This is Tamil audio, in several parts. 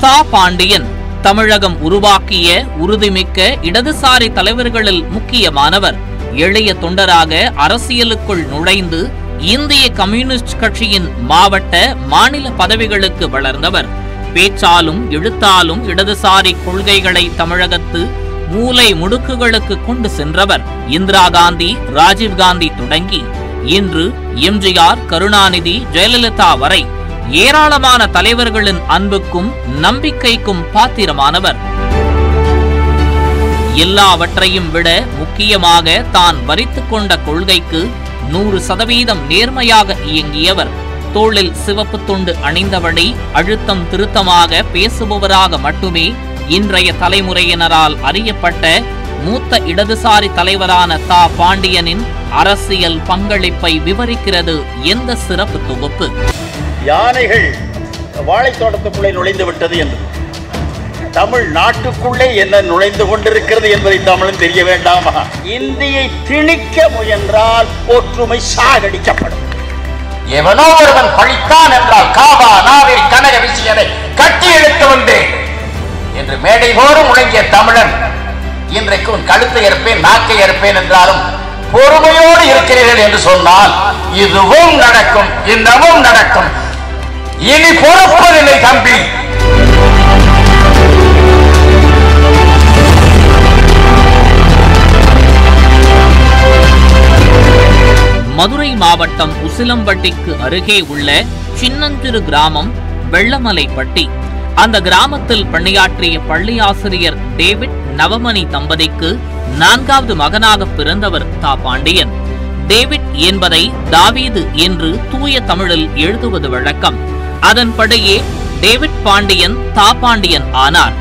சா பாண்டியன். தமிழகம் உருவாக்கிய உறுதிமிக்க இடதுசாரி தலைவர்களில் முக்கியமானவர். எளிய தொண்டராக அரசியலுக்குள் நுழைந்து இந்திய கம்யூனிஸ்ட் கட்சியின் மாவட்ட மாநில பதவிகளுக்கு வளர்ந்தவர். பேச்சாலும் எழுத்தாலும் இடதுசாரி கொள்கைகளை தமிழகத்து மூலை முடுக்குகளுக்கு கொண்டு சென்றவர். இந்திரா காந்தி ராஜீவ் காந்தி தொடங்கி இன்று எம்ஜிஆர் கருணாநிதி ஜெயலலிதா வரை ஏராளமான தலைவர்களின் அன்புக்கும் நம்பிக்கைக்கும் பாத்திரமானவர். எல்லாவற்றையும் விட முக்கியமாக தான் வரித்து கொண்ட கொள்கைக்கு நூறு சதவீதம் நேர்மையாக இயங்கியவர். தோளில் சிவப்பு துண்டு அணிந்தபடி அழுத்தம் திருத்தமாக பேசுபவராக மட்டுமே இன்றைய தலைமுறையினரால் அறியப்பட்ட மூத்த இடதுசாரி தலைவரான தா. பாண்டியனின் அரசியல் பங்களிப்பை விவரிக்கிறது எந்த சிறப்பு தொகுப்பு? யானைகள் வாழைத்தோட்டத்துக்குள்ளே நுழைந்து விட்டது என்று. தமிழ் நாட்டுக்குள்ளே என்ன நுழைந்து கொண்டிருக்கிறது என்பதை தமிழும் தெரிய வேண்டாமா? இந்தியை திணிக்க முயன்றால் ஒற்றுமை சாகடிக்கப்படும். எவனோ ஒருவன் பழித்தான் என்றால் காவா நாவில் கனக விஷயனை கட்டி எடுத்து வந்தேன் என்று மேடை போரும் முழங்கிய தமிழன் இன்றைக்கு உன் கழுத்தை இருப்பேன் நாக்கை இருப்பேன் என்றாலும் பொறுமையோடு இருக்கிறீர்கள் என்று சொன்னால் இதுவும் நடக்கும் இன்னமும் நடக்கும். இனி பொறுப்பதில்லை தம்பி. மதுரை மாவட்டம் உசிலம்பட்டிக்கு அருகே உள்ள சின்னஞ்சிறு கிராமம் வெள்ளமலைப்பட்டி. அந்த கிராமத்தில் பணியாற்றிய பள்ளி ஆசிரியர் டேவிட் நவமணி தம்பதிக்கு நான்காவது மகனாக பிறந்தவர் தா. பாண்டியன். டேவிட் என்பதை தாவீது என்று தூய தமிழில் எழுதுவது வழக்கம். அதன்படியே டேவிட் பாண்டியன் தா பாண்டியன் ஆனார்.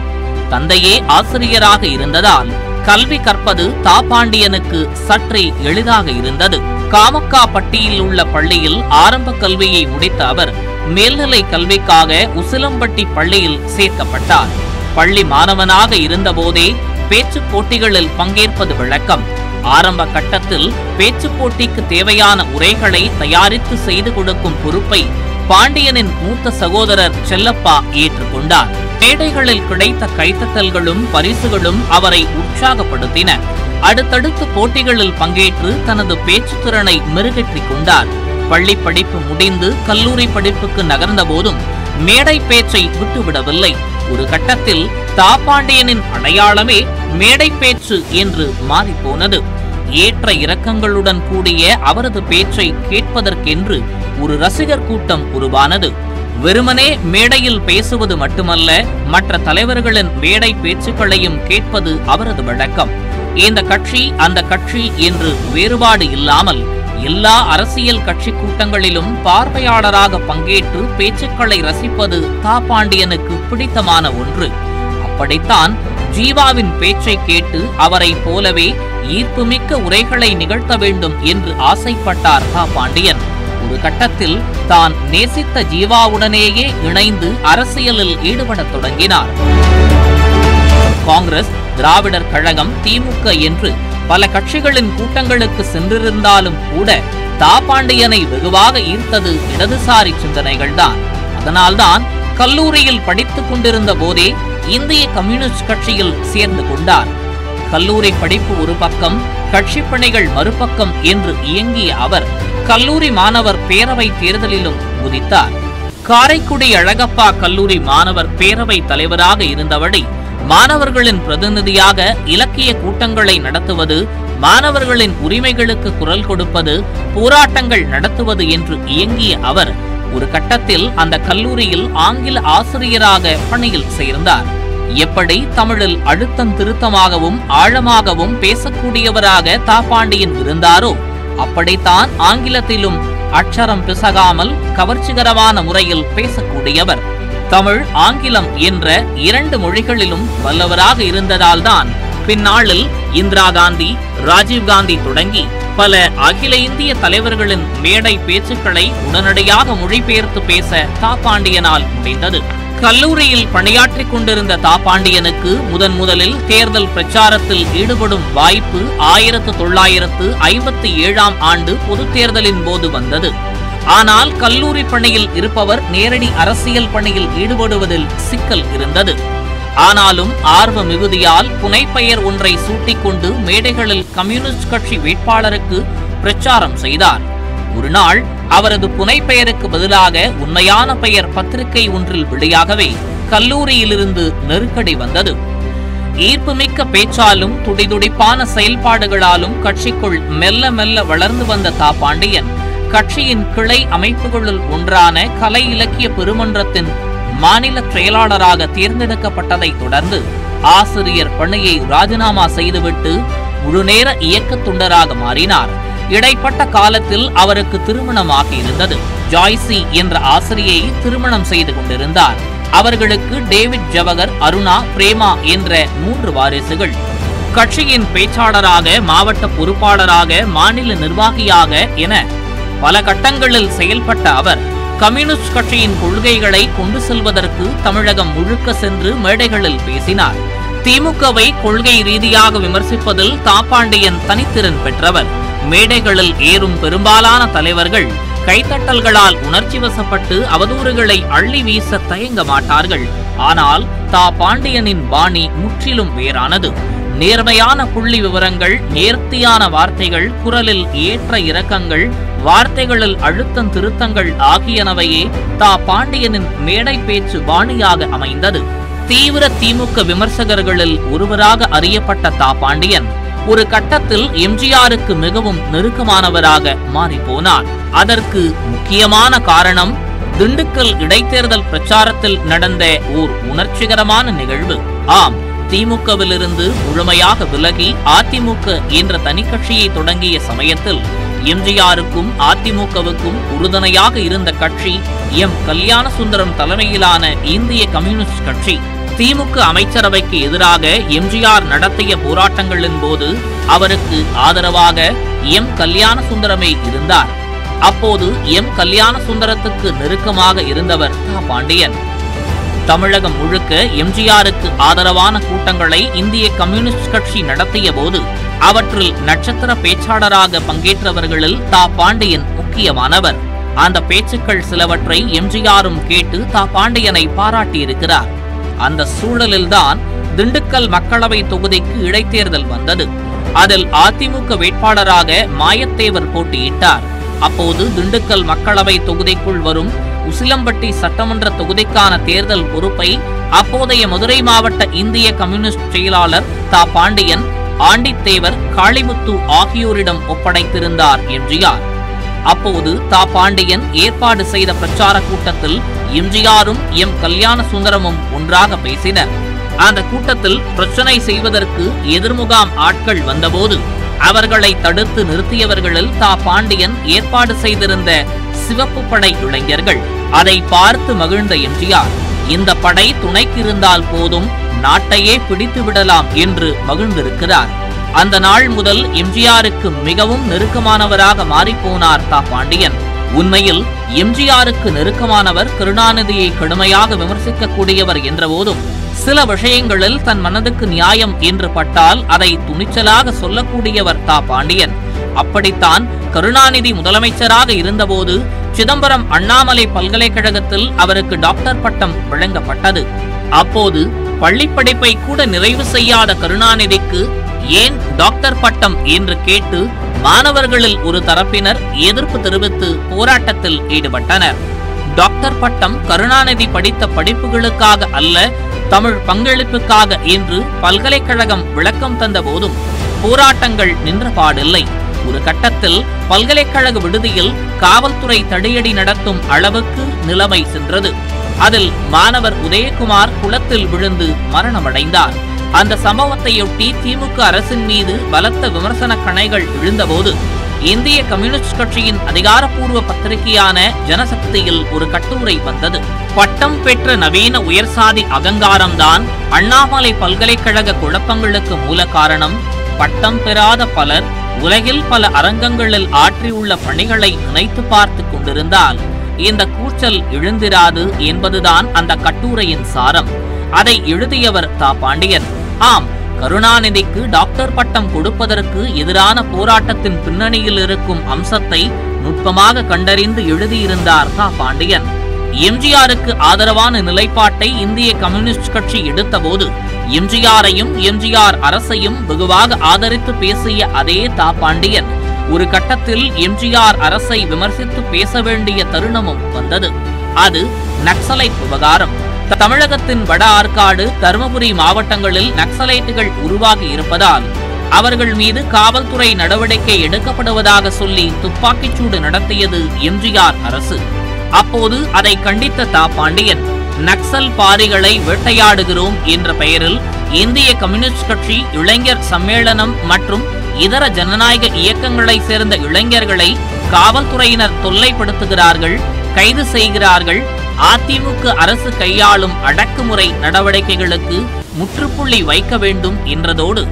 தந்தையே ஆசிரியராக இருந்ததால் கல்வி கற்பது தாப்பாண்டியனுக்கு சற்றே எளிதாக இருந்தது. காமக்காப்பட்டியில் உள்ள பள்ளியில் ஆரம்ப கல்வியை முடித்த அவர் மேல்நிலை கல்விக்காக உசிலம்பட்டி பள்ளியில் சேர்க்கப்பட்டார். பள்ளி மாணவனாக இருந்தபோதே பேச்சுப் போட்டிகளில் பங்கேற்பது வழக்கம் ஆரம்ப கட்டத்தில் பேச்சுப் போட்டிக்கு தேவையான உரைகளை தயாரித்து செய்து கொடுக்கும் பொறுப்பை பாண்டியனின் மூத்த சகோதரர் செல்லப்பா ஏற்றுக்கொண்டார். மேடைகளில் கிடைத்த கைத்தட்டல்களும் பரிசுகளும் அவரை உற்சாகப்படுத்தின. அடுத்தடுத்து போட்டிகளில் பங்கேற்று தனது பேச்சு திறனை மெருகேற்றிக் கொண்டார். பள்ளி படிப்பு முடிந்து கல்லூரி படிப்புக்கு நகர்ந்த போதும் மேடை பேச்சை விட்டுவிடவில்லை. ஒரு கட்டத்தில் தாப்பாண்டியனின் அடையாளமே மேடை பேச்சு என்று மாறிப்போனது. ஏற்ற இறக்கங்களுடன் கூடிய அவரது பேச்சை கேட்பதற்கென்று ஒரு ரசிகர் கூட்டம் உருவானது. வெறுமனே மேடையில் பேசுவது மட்டுமல்ல மற்ற தலைவர்களின் மேடை பேச்சுக்களையும் கேட்பது அவரது வழக்கம். இந்த கட்சி அந்த கட்சி என்று வேறுபாடு இல்லாமல் எல்லா அரசியல் கட்சி கூட்டங்களிலும் பார்வையாளராக பங்கேற்று பேச்சுக்களை ரசிப்பது தா பாண்டியனுக்கு பிடித்தமான ஒன்று. அப்படித்தான் ஜீவாவின் பேச்சை கேட்டு அவரை போலவே ஈர்ப்புமிக்க உரைகளை நிகழ்த்த வேண்டும் என்று ஆசைப்பட்டார் தா பாண்டியன். ஒரு கட்டத்தில் தான் நேசித்த ஜீவாவுடனேயே இணைந்து அரசியலில் ஈடுபடத் தொடங்கினார். காங்கிரஸ் திராவிடர் கழகம் திமுக என்று பல கட்சிகளின் கூட்டங்களுக்கு சென்றிருந்தாலும் கூட தாப்பாண்டியனை வெகுவாக ஈர்த்தது இடதுசாரி சிந்தனைகள்தான். அதனால்தான் கல்லூரியில் படித்துக் கொண்டிருந்த போதே இந்திய கம்யூனிஸ்ட் கட்சியில் சேர்ந்து கொண்டார். கல்லூரி படிப்பு ஒரு பக்கம் கட்சி பணிகள் மறுபக்கம் என்று இயங்கிய அவர் கல்லூரி மாணவர் பேரவை தேர்தலிலும் குதித்தார். காரைக்குடி அழகப்பா கல்லூரி மாணவர் பேரவை தலைவராக இருந்தபடி மாணவர்களின் பிரதிநிதியாக இலக்கிய கூட்டங்களை நடத்துவது மாணவர்களின் உரிமைகளுக்கு குரல் கொடுப்பது போராட்டங்கள் நடத்துவது என்று இயங்கிய அவர் ஒரு கட்டத்தில் அந்த கல்லூரியில் ஆங்கில ஆசிரியராக பணியில் சேர்ந்தார். எப்படி தமிழில் அழுத்தம் திருத்தமாகவும் ஆழமாகவும் பேசக்கூடியவராக தாப்பாண்டியன் இருந்தாரோ அப்படித்தான் ஆங்கிலத்திலும் அச்சரம் பிசகாமல் கவர்ச்சிகரமான முறையில் பேசக்கூடியவர். தமிழ் ஆங்கிலம் என்ற இரண்டு மொழிகளிலும் வல்லவராக இருந்ததால்தான் பின்னாளில் இந்திரா காந்தி ராஜீவ்காந்தி தொடங்கி பல அகில இந்திய தலைவர்களின் மேடை பேச்சுக்களை உடனடியாக மொழிபெயர்த்து பேச தாப்பாண்டியனால் முடிந்தது. கல்லூரியில் பணியாற்றிக் கொண்டிருந்த தாப்பாண்டியனுக்கு முதன் முதலில் தேர்தல் பிரச்சாரத்தில் ஈடுபடும் வாய்ப்பு ஆயிரத்து தொள்ளாயிரத்து ஐம்பத்தி ஏழாம் ஆண்டு பொதுத் தேர்தலின் போது வந்தது. ஆனால் கல்லூரி பணியில் இருப்பவர் நேரடி அரசியல் பணியில் ஈடுபடுவதில் சிக்கல் இருந்தது. ஆனாலும் ஆர்வ மிகுதியால் புனைப்பெயர் ஒன்றை சூட்டிக்கொண்டு மேடைகளில் கம்யூனிஸ்ட் கட்சி வேட்பாளருக்கு பிரச்சாரம் செய்தார். ஒருநாள் அவரது புனைப்பெயருக்கு பதிலாக உண்மையான பெயர் பத்திரிகை ஒன்றில் வெளியாகவே கல்லூரியிலிருந்து நெருக்கடி வந்தது. ஈர்ப்புமிக்க பேச்சாலும் துடிதுடிப்பான செயல்பாடுகளாலும் கட்சிக்குள் மெல்ல மெல்ல வளர்ந்து வந்த தா பாண்டியன் கட்சியின் கிளை அமைப்புகளுள் ஒன்றான கலை இலக்கிய பெருமன்றத்தின் மாநில செயலாளராக தேர்ந்தெடுக்கப்பட்டதை தொடர்ந்து ஆசிரியர் பணியை ராஜினாமா செய்துவிட்டு முழுநேர இயக்கத் தொண்டராக மாறினார். இடைப்பட்ட காலத்தில் அவருக்கு திருமணமாகி இருந்தது. ஜாய்சி என்ற ஆசிரியை திருமணம் செய்து கொண்டிருந்தார். அவர்களுக்கு டேவிட் ஜவகர் அருணா பிரேமா என்ற மூன்று வாரிசுகள். கட்சியின் பேச்சாளராக மாவட்ட பொறுப்பாளராக மாநில நிர்வாகியாக என பல கட்டங்களில் செயல்பட்ட அவர் கம்யூனிஸ்ட் கட்சியின் கொள்கைகளை கொண்டு செல்வதற்கு தமிழகம் முழுக்க சென்று மேடைகளில் பேசினார். திமுகவை கொள்கை ரீதியாக விமர்சிப்பதில் தாப்பாண்டியன் தனித்திறன் பெற்றவர். மேடைகளில் ஏறும் பெரும்பாலான தலைவர்கள் கைத்தட்டல்களால் உணர்ச்சி வசப்பட்டு அவதூறுகளை அள்ளி வீச தயங்க மாட்டார்கள். ஆனால் தா பாண்டியனின் பாணி முற்றிலும் வேறானது. நேர்மையான புள்ளி விவரங்கள் நேர்த்தியான வார்த்தைகள் குரலில் ஏற்ற இறக்கங்கள் வார்த்தைகளில் அழுத்தம் திருத்தங்கள் ஆகியனவையே தா பாண்டியனின் மேடை பேச்சு பாணியாக அமைந்தது. தீவிர திமுக விமர்சகர்களில் ஒருவராக அறியப்பட்ட தா பாண்டியன். ஒரு கட்டத்தில் எம்ஜிஆருக்கு மிகவும் நெருக்கமானவராக மாறிப்போனார். அதற்கு முக்கியமான காரணம் திண்டுக்கல் இடைத்தேர்தல் பிரச்சாரத்தில் நடந்த ஓர் உணர்ச்சிகரமான நிகழ்வு. ஆம் திமுகவிலிருந்து முழுமையாக விலகி அதிமுக என்ற தனிக்கட்சியை தொடங்கிய சமயத்தில் எம்ஜிஆருக்கும் அதிமுகவுக்கும் உறுதுணையாக இருந்த கட்சி எம். கல்யாண சுந்தரம் தலைமையிலான இந்திய கம்யூனிஸ்ட் கட்சி திமுக அமைச்சரவைக்கு எதிராக எம்ஜிஆர் நடத்திய போராட்டங்களின் போது அவருக்கு ஆதரவாக எம் கல்யாண சுந்தரமே இருந்தார். அப்போது எம் கல்யாண சுந்தரத்துக்கு நெருக்கமாக இருந்தவர் தா. பாண்டியன். தமிழகம் முழுக்க எம்ஜிஆருக்கு ஆதரவான கூட்டங்களை இந்திய கம்யூனிஸ்ட் கட்சி நடத்திய போது அவற்றில் நட்சத்திர பேச்சாளராக பங்கேற்றவர்களில் தா. பாண்டியன் முக்கியமானவர். அந்த பேச்சுக்கள் சிலவற்றை எம்ஜிஆரும் கேட்டு தா. பாண்டியனை பாராட்டியிருக்கிறார். அந்த சூழலில்தான் திண்டுக்கல் மக்களவை தொகுதிக்கு இடைத்தேர்தல் வந்தது. அதில் அதிமுக வேட்பாளராக மாயத்தேவர் போட்டியிட்டார். அப்போது திண்டுக்கல் மக்களவை தொகுதிக்குள் வரும் உசிலம்பட்டி சட்டமன்ற தொகுதிக்கான தேர்தல் பொறுப்பை அப்போதைய மதுரை மாவட்ட இந்திய கம்யூனிஸ்ட் செயலாளர் தா. பாண்டியன் ஆண்டித்தேவர் காளிமுத்து ஆகியோரிடம் ஒப்படைத்திருந்தார் எம்ஜிஆர். அப்போது தா பாண்டியன் ஏற்பாடு செய்த பிரச்சார கூட்டத்தில் எம்ஜிஆரும் எம் கல்யாண சுந்தரமும் ஒன்றாக பேசினர். அந்த கூட்டத்தில் பிரச்சனை செய்வதற்கு எதிர்முகாம் ஆட்கள் வந்தபோது அவர்களை தடுத்து நிறுத்தியவர்களில் தா பாண்டியன் ஏற்பாடு செய்திருந்த சிவப்பு படை இளைஞர்கள். அதை பார்த்து மகிழ்ந்த எம்ஜிஆர் இந்த படை துணைக்கு இருந்தால் போதும் நாட்டையே பிடித்து விடலாம் என்று மகிழ்ந்திருக்கிறார். அந்த நாள் முதல் எம்ஜிஆருக்கு மிகவும் நெருக்கமானவராக மாறிப்போனார் தா. பாண்டியன். உண்மையில் எம்ஜிஆருக்கு நெருக்கமானவர் கருணாநிதியை கடுமையாக விமர்சிக்கக்கூடியவர் என்றபோதும் சில விஷயங்களில் தன் மனதுக்கு நியாயம் என்று பட்டால் அதை துணிச்சலாக சொல்லக்கூடியவர் தா. பாண்டியன். அப்படித்தான் கருணாநிதி முதலமைச்சராக இருந்தபோது சிதம்பரம் அண்ணாமலை பல்கலைக்கழகத்தில் அவருக்கு டாக்டர் பட்டம் வழங்கப்பட்டது. அப்போது பள்ளிப்படிப்பை கூட நிறைவு செய்யாத கருணாநிதிக்கு ஏன் டாக்டர் பட்டம் என்று கேட்டு மாணவர்களில் ஒரு தரப்பினர் எதிர்ப்பு தெரிவித்து போராட்டத்தில் ஈடுபட்டனர். டாக்டர் பட்டம் கருணாநிதி படித்த படிப்புகளுக்காக அல்ல தமிழ் பங்களிப்புக்காக என்று பல்கலைக்கழகம் விளக்கம் தந்த போதும் போராட்டங்கள் நின்ற பாடில்லை. ஒரு கட்டத்தில் பல்கலைக்கழக விடுதியில் காவல்துறை தடியடி நடத்தும் அளவுக்கு நிலைமை சென்றது. அதில் மாணவர் உதயகுமார் குளத்தில் விழுந்து மரணமடைந்தார். அந்த சம்பவத்தையொட்டி திமுக அரசின் மீது பலத்த விமர்சன கணைகள் எழுந்தபோது இந்திய கம்யூனிஸ்ட் கட்சியின் அதிகாரப்பூர்வ பத்திரிகையான ஜனசக்தியில் ஒரு கட்டுரை வந்தது. பட்டம் பெற்ற நவீன உயர்சாதி அகங்காரம்தான் அண்ணாமலை பல்கலைக்கழக குழப்பங்களுக்கு மூல காரணம். பட்டம் பெறாத பலர் உலகில் பல அரங்கங்களில் ஆற்றியுள்ள பணிகளை நினைத்து பார்த்து கொண்டிருந்தால் இந்த கூச்சல் எழுந்திராது என்பதுதான் அந்த கட்டுரையின் சாரம். அதை எழுதியவர் தா. பாண்டியன். ஆம் கருணாநிதிக்கு டாக்டர் பட்டம் கொடுப்பதற்கு எதிரான போராட்டத்தின் பின்னணியில் இருக்கும் அம்சத்தை நுட்பமாக கண்டறிந்து எழுதியிருந்தார் தா பாண்டியன். எம்ஜிஆருக்கு ஆதரவான நிலைப்பாட்டை இந்திய கம்யூனிஸ்ட் கட்சி எடுத்தபோது எம்ஜிஆரையும் எம்ஜிஆர் அரசையும் வெகுவாக ஆதரித்து பேசிய அதே தா. பாண்டியன். ஒரு கட்டத்தில் எம்ஜிஆர் அரசை விமர்சித்து பேச வேண்டிய தருணமும் வந்தது. அது நக்சலை விவகாரம். தமிழகத்தின் வட ஆற்காடு தருமபுரி மாவட்டங்களில் நக்சலைட்டுகள் உருவாகி இருப்பதால் அவர்கள் மீது காவல்துறை நடவடிக்கை எடுக்கப்படுவதாக சொல்லி துப்பாக்கிச்சூடு நடத்தியது எம்ஜிஆர் அரசு. அப்போது அதை கண்டித்த தா பாண்டியன் நக்சல் பாரிகளை வேட்டையாடுகிறோம் என்ற பெயரில் இந்திய கம்யூனிஸ்ட் கட்சி இளைஞர் சம்மேளனம் மற்றும் இதர ஜனநாயக இயக்கங்களைச் சேர்ந்த இளைஞர்களை காவல்துறையினர் தொல்லைப்படுத்துகிறார்கள் கைது செய்கிறார்கள் அதிமுக அரசு கையாளும் அடக்குமுறை நடவடிக்கைகளுக்கு முற்றுப்புள்ளி வைக்க வேண்டும் என்றதோடு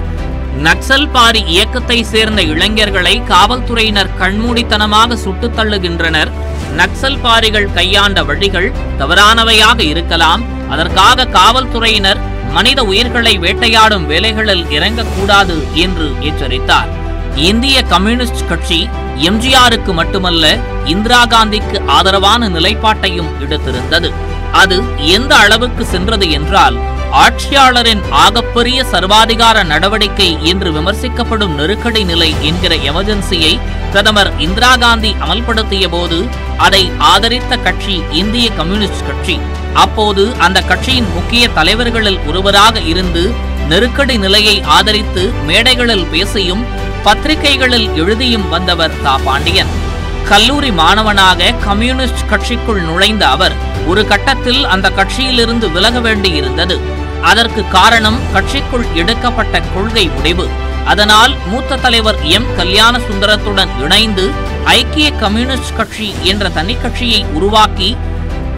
நக்சல் பாரி இயக்கத்தை சேர்ந்த இளைஞர்களை காவல்துறையினர் கண்மூடித்தனமாக சுட்டுத் தள்ளுகின்றனர். நக்சல் பாரிகள் கையாண்ட வழிகள் தவறானவையாக இருக்கலாம். அதற்காக காவல்துறையினர் மனித உயிர்களை வேட்டையாடும் வேலைகளில் இறங்கக்கூடாது என்று எச்சரித்தார். இந்திய கம்யூனிஸ்ட் கட்சி எம்ஜிஆருக்கு மட்டுமல்ல இந்திரா காந்திக்கு ஆதரவான நிலைப்பாட்டையும் எடுத்திருந்தது. அது எந்த அளவுக்கு சென்றது என்றால் ஆட்சியாளரின் ஆகப்பெரிய சர்வாதிகார நடவடிக்கை என்று விமர்சிக்கப்படும் நெருக்கடி நிலை என்கிற எமர்ஜென்சியை பிரதமர் இந்திரா காந்தி அமல்படுத்திய போது அதை ஆதரித்த கட்சி இந்திய கம்யூனிஸ்ட் கட்சி. அப்போது அந்த கட்சியின் முக்கிய தலைவர்களில் ஒருவராக இருந்து நெருக்கடி நிலையை ஆதரித்து மேடைகளில் பேசியும் பத்திரிகைகளில் எழுதியும் வந்தவர் தா. பாண்டியன். கல்லூரி மாணவனாக கம்யூனிஸ்ட் கட்சிக்குள் நுழைந்த அவர் ஒரு கட்டத்தில் அந்த கட்சியிலிருந்து விலக வேண்டியிருந்தது. அதற்கு காரணம் கட்சிக்குள் எடுக்கப்பட்ட கொள்கை முடிவு. அதனால் மூத்த தலைவர் எம். கல்யாண சுந்தரத்துடன் இணைந்து ஐக்கிய கம்யூனிஸ்ட் கட்சி என்ற தனி கட்சியை உருவாக்கி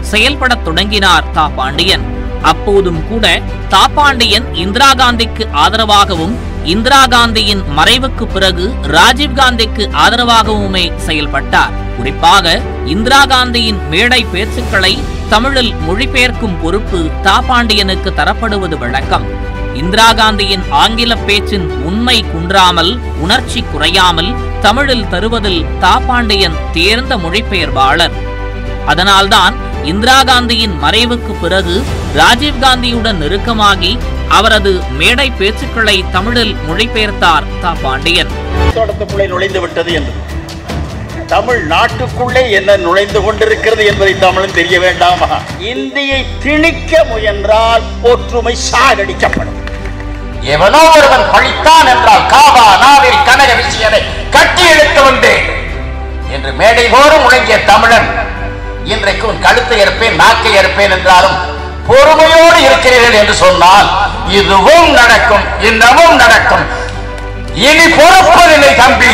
செயல்படத் தொடங்கினார் தா. பாண்டியன். அப்போதும் கூட தா. பாண்டியன் இந்திரா காந்திக்கு ஆதரவாகவும் இந்திரா காந்தியின் மறைவுக்கு பிறகு ராஜீவ் காந்திக்கு ஆதரவாகவுமே செயல்பட்டார். குறிப்பாக இந்திரா காந்தியின் மேடை பேச்சுக்களை தமிழில் மொழிபெயர்க்கும் பொறுப்பு தாபாண்டியனுக்கு தரப்படுவது வழக்கம். இந்திரா காந்தியின் ஆங்கில பேச்சின் உண்மை குன்றாமல் உணர்ச்சி குறையாமல் தமிழில் தருவதில் தா பாண்டியன் தேர்ந்த மொழிபெயர்ப்பாளர். அதனால்தான் இந்திரா காந்தியின் மறைவுக்கு பிறகு ராஜீவ் காந்தியுடன் நெருக்கமாகி அவரது மேடை பேச்சுக்களை தமிழில் மொழிபெயர்த்தார் தா. பாண்டியன். தோட்டத்துக்குள்ளே நுழைந்து விட்டது என்று தமிழ் நாட்டுக்குள்ளே என்ன நுழைந்து கொண்டிருக்கிறது என்பதை தமிழும் தெரிய வேண்டாமா. இந்தியை திணிக்க முயன்றால் ஒற்றுமை சாகடிக்கப்படும். எவனோ ஒருவன் பழித்தான் என்றால் காவா நாவில் கனக விஷயனை கட்டி இழுத்து வந்தேன் என்று மேடை தோறும் முழங்கிய தமிழன் இன்றைக்கு உன் கழுத்தை இருப்பேன் நாக்கை இருப்பேன் என்றாலும் பொறுமையோடு இருக்கிறீர்கள் என்று சொன்னால் இதுவும் நடக்கும் இன்னமும் நடக்கும். இனி பொறுப்பதில்லை தம்பி.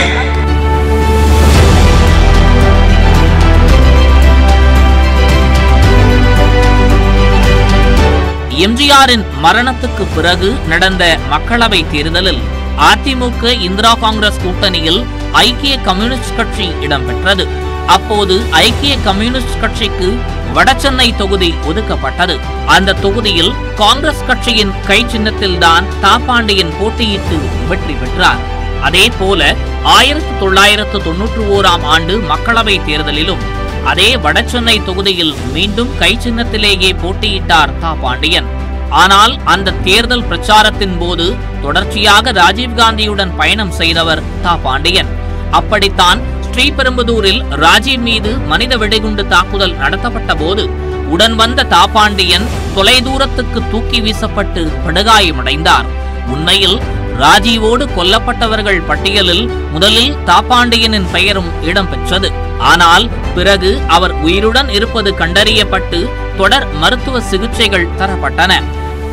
எம்ஜிஆரின் மரணத்துக்கு பிறகு நடந்த மக்களவை தேர்தலில் அதிமுக இந்திரா காங்கிரஸ் கூட்டணியில் ஐக்கிய கம்யூனிஸ்ட் கட்சி இடம்பெற்றது அப்போது ஐக்கிய கம்யூனிஸ்ட் கட்சிக்கு வடசென்னை தொகுதி ஒதுக்கப்பட்டது. அந்த தொகுதியில் காங்கிரஸ் கட்சியின் கை சின்னத்தில்தான் தாப்பாண்டியன் போட்டியிட்டு வெற்றி பெற்றார். அதே போல ஆயிரத்தி தொள்ளாயிரத்து தொன்னூற்று ஓராம் ஆண்டு மக்களவை தேர்தலிலும் அதே வடசென்னை தொகுதியில் மீண்டும் கை சின்னத்திலேயே போட்டியிட்டார் தா பாண்டியன். ஆனால் அந்த தேர்தல் பிரச்சாரத்தின் போது தொடர்ச்சியாக ராஜீவ்காந்தியுடன் பயணம் செய்தவர் தா பாண்டியன். அப்படித்தான் ஸ்ரீபெரும்புதூரில் ராஜீவ் மீது மனித வெடிகுண்டு தாக்குதல் நடத்தப்பட்ட போது உடன் வந்த தாப்பாண்டியன் தொலைதூரத்துக்கு தூக்கி வீசப்பட்டு படுகாயமடைந்தார். உண்மையில் ராஜீவோடு கொல்லப்பட்டவர்கள் பட்டியலில் முதலில் தாப்பாண்டியனின் பெயரும் இடம்பெற்றது. ஆனால் பிறகு அவர் உயிருடன் இருப்பது கண்டறியப்பட்டு தொடர் மருத்துவ சிகிச்சைகள் தரப்பட்டன.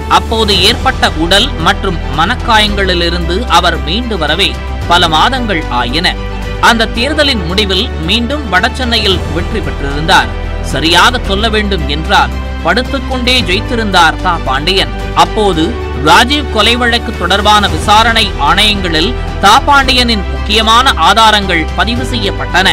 அப்போது ஏற்பட்ட உடல் மற்றும் மனக்காயங்களிலிருந்து அவர் மீண்டு வரவே பல மாதங்கள் ஆயின. அந்த தேர்தலின் முடிவில் மீண்டும் வடசென்னையில் வெற்றி பெற்றிருந்தார். சரியாக சொல்ல வேண்டும் என்றால் படுத்துக்கொண்டே ஜெயித்திருந்தார் தா பாண்டியன். அப்போது ராஜீவ் கொலை வழக்கு தொடர்பான விசாரணை ஆணையங்களில் தா பாண்டியனின் முக்கியமான ஆதாரங்கள் பதிவு செய்யப்பட்டன.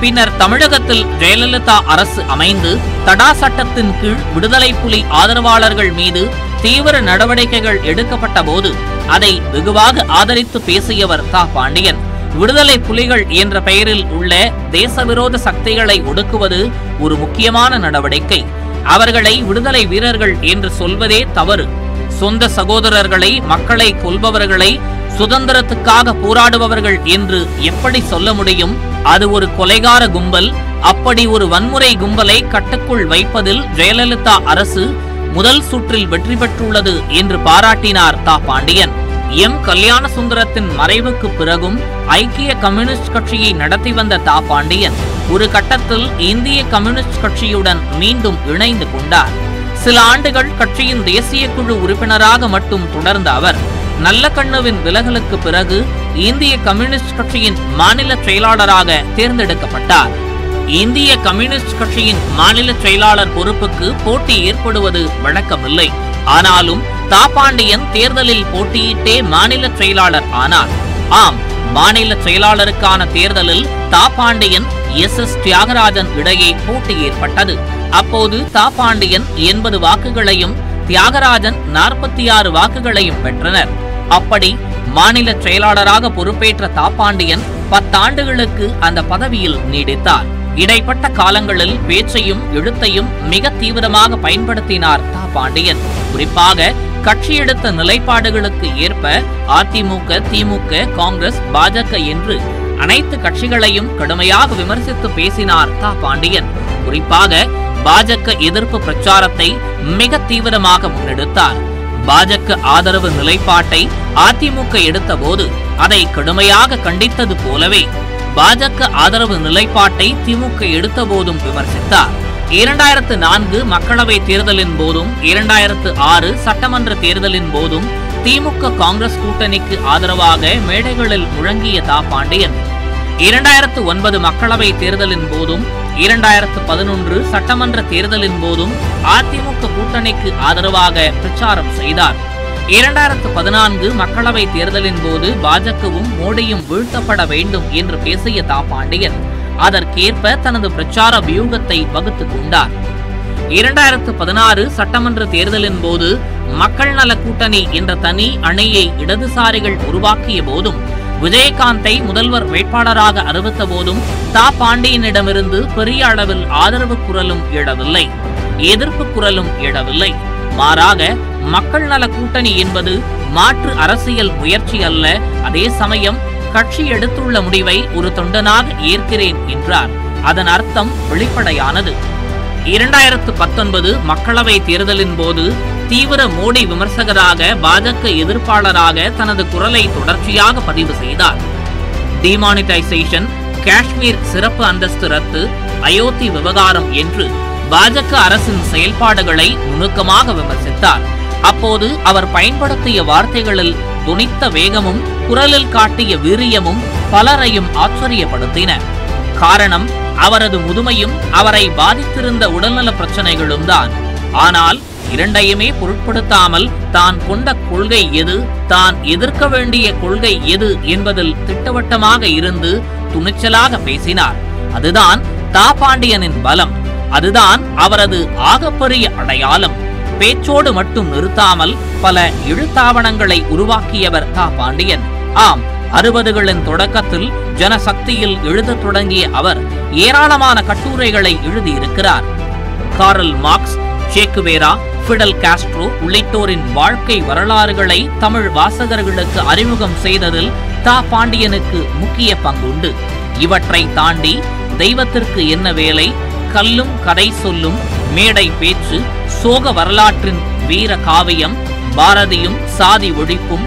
பின்னர் தமிழகத்தில் ஜெயலலிதா அரசு அமைந்து தடா சட்டத்தின் கீழ் விடுதலை புலி ஆதரவாளர்கள் மீது தீவிர நடவடிக்கைகள் எடுக்கப்பட்ட போது அதை வெகுவாக ஆதரித்து பேசியவர் தா பாண்டியன். விடுதலை புலிகள் என்ற பெயரில் உள்ள தேசவிரோத சக்திகளை ஒடுக்குவது ஒரு முக்கியமான நடவடிக்கை. அவர்களை விடுதலை வீரர்கள் என்று சொல்வதே தவறு. சொந்த சகோதரர்களை மக்களை கொல்பவர்களை சுதந்திரத்துக்காக போராடுபவர்கள் என்று எப்படி சொல்ல முடியும்? அது ஒரு கொலைகார கும்பல் அப்படி ஒரு வன்முறை கும்பலை கட்டுக்குள் வைப்பதில் ஜெயலலிதா அரசு முதல் சுற்றில் வெற்றி பெற்றுள்ளது என்று பாராட்டினார் தா. பாண்டியன். எம் கல்யாண சுந்தரத்தின் மறைவுக்கு பிறகும் ஐக்கிய கம்யூனிஸ்ட் கட்சியை நடத்தி வந்த தா பாண்டியன் ஒரு கட்டத்தில் இந்திய கம்யூனிஸ்ட் கட்சியுடன் மீண்டும் இணைந்து கொண்டார். சில ஆண்டுகள் கட்சியின் தேசிய குழு உறுப்பினராக மட்டும் தொடர்ந்த அவர் நல்லக்கண்ணுவின் விலகலுக்கு பிறகு இந்திய கம்யூனிஸ்ட் கட்சியின் மாநில செயலாளராக தேர்ந்தெடுக்கப்பட்டார். இந்திய கம்யூனிஸ்ட் கட்சியின் மாநில செயலாளர் பொறுப்புக்கு போட்டி ஏற்படுவது வழக்கமில்லை. ஆனாலும் தாப்பாண்டியன் தேர்தலில் போட்டியிட்டே மாநில செயலாளர் ஆனார். ஆம் மாநில செயலாளருக்கான தேர்தலில் தாப்பாண்டியன் எஸ். எஸ். தியாகராஜன் இடையே போட்டி ஏற்பட்டது. அப்போது தாப்பாண்டியன் எண்பது வாக்குகளையும் தியாகராஜன் நாற்பத்தி ஆறு வாக்குகளையும் பெற்றனர். அப்படி மாநில செயலாளராக பொறுப்பேற்ற தாப்பாண்டியன் பத்தாண்டுகளுக்கு அந்த பதவியில் நீடித்தார். இடைப்பட்ட காலங்களில் பேச்சையும் எழுத்தையும் மிக தீவிரமாக பயன்படுத்தினார் தா பாண்டியன் குறிப்பாக கட்சி எடுத்த நிலைப்பாடுகளுக்கு ஏற்ப அதிமுக திமுக காங்கிரஸ் பாஜக என்று அனைத்து கட்சிகளையும் கடுமையாக விமர்சித்து பேசினார் தா. பாண்டியன். குறிப்பாக பாஜக எதிர்ப்பு பிரச்சாரத்தை மிக தீவிரமாக முன்னெடுத்தார். பாஜக ஆதரவு நிலைப்பாட்டை அதிமுக எடுத்தபோது அதை கடுமையாக கண்டித்தது போலவே பாஜக ஆதரவு நிலைப்பாட்டை திமுக எடுத்த போதும் விமர்சித்தார். இரண்டாயிரத்து நான்கு மக்களவை தேர்தலின் போதும் இரண்டாயிரத்து ஆறு சட்டமன்ற தேர்தலின் போதும் திமுக காங்கிரஸ் கூட்டணிக்கு ஆதரவாக மேடைகளில் முழங்கிய தா பாண்டியன். இரண்டாயிரத்து ஒன்பது மக்களவை தேர்தலின் போதும் இரண்டாயிரத்து பதினொன்று சட்டமன்ற தேர்தலின் போதும் அதிமுக கூட்டணிக்கு ஆதரவாக பிரச்சாரம் செய்தார். இரண்டாயிரத்து பதினான்கு மக்களவை தேர்தலின் போது பாஜகவும் மோடியும் வீழ்த்தப்பட வேண்டும் என்று பேசிய தா பாண்டியன். அதற்கேற்ப தனது பிரச்சார வியூகத்தை வகுத்துக் கொண்டார். இரண்டாயிரத்து பதினாறு சட்டமன்ற தேர்தலின் போது மக்கள் நல கூட்டணி என்ற தனி அணியை இடதுசாரிகள் உருவாக்கிய போதும் விஜயகாந்தை முதல்வர் வேட்பாளராக அறிவித்த போதும் தா பாண்டியனிடமிருந்து பெரிய அளவில் ஆதரவு குரலும் எழவில்லை எதிர்ப்பு குரலும் எழவில்லை. மாறாக மக்கள் நல கூட்டணி என்பது மாற்று அரசியல் முயற்சி அல்ல அதே சமயம் கட்சி எடுத்துள்ள முடிவை ஒரு தொண்டனாக ஏற்கிறேன் என்றார். அதன் அர்த்தம் வெளிப்படையானது. இரண்டாயிரத்து பத்தொன்பது மக்களவை தேர்தலின் போது தீவிர மோடி விமர்சகராக பாஜக எதிர்ப்பாளராக தனது குரலை தொடர்ச்சியாக பதிவு செய்தார். டிமானிட்டைசேஷன் காஷ்மீர் சிறப்பு அந்தஸ்து ரத்து அயோத்தி விவகாரம் என்று பாஜக அரசின் செயல்பாடுகளை நுணுக்கமாக விமர்சித்தார். அப்போது அவர் பயன்படுத்திய வார்த்தைகளில் துணித்த வேகமும் குரலில் காட்டிய வீரியமும் பலரையும் ஆச்சரியப்படுத்தின. காரணம் அவரது முதுமையும் அவரை பாதித்திருந்த உடல்நல பிரச்சனைகளும் தான். ஆனால் இரண்டையுமே பொருட்படுத்தாமல் தான் கொண்ட கொள்கை எது தான் எதிர்க்க வேண்டிய கொள்கை எது என்பதில் திட்டவட்டமாக இருந்து துணிச்சலாக பேசினார். அதுதான் தா பாண்டியனின் பலம். அதுதான் அவரது ஆகப்பெரிய அடையாளம். பேச்சோடு மட்டும் நிறுத்தாமல் பல எழுத்தாவணங்களை உருவாக்கியவர் தா பாண்டியன். ஆம் அறுபதுகளின் தொடக்கத்தில் ஜனசக்தியில் எழுதத் தொடங்கிய அவர் ஏராளமான கட்டுரைகளை எழுதியிருக்கிறார். Karl Marx Che Guevara Fidel Castro உள்ளிட்டோரின் வாழ்க்கை வரலாறுகளை தமிழ் வாசகர்களுக்கு அறிமுகம் செய்ததில் தா பாண்டியனுக்கு முக்கிய பங்குண்டு. இவற்றை தாண்டி தெய்வத்திற்கு என்ன வேலை? கல்லும் கதை சொல்லும் மேடை பேச்சு சோக வரலாற்றின் வீர காவியம் பாரதியும் சாதி ஒழிப்பும்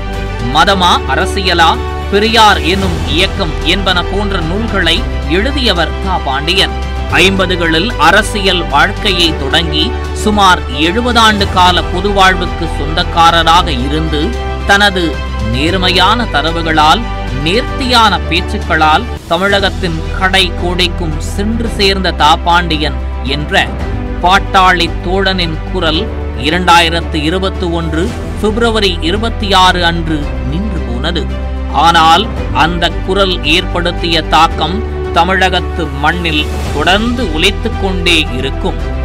மதமா அரசியலா பெரியார் எனும் இயக்கம் என்பன போன்ற நூல்களை எழுதியவர் தா பாண்டியன். ஐம்பதுகளில் அரசியல் வாழ்க்கையை தொடங்கி சுமார் எழுபது ஆண்டு கால பொது வாழ்வுக்கு சொந்தக்காரராக இருந்து தனது நேர்மையான தரவுகளால் நேர்த்தியான பேச்சுக்களால் தமிழகத்தின் கடை கோடைக்கும் சென்று சேர்ந்த தாபாண்டியன் என்ற பாட்டாளி தோழனின் குரல் இரண்டாயிரத்து இருபத்தி ஒன்று பிப்ரவரி இருபத்தி ஆறு அன்று நின்று போனது. ஆனால் அந்த குரல் ஏற்படுத்திய தாக்கம் தமிழகத்து மண்ணில் தொடர்ந்து உழைத்துக் கொண்டே இருக்கும்.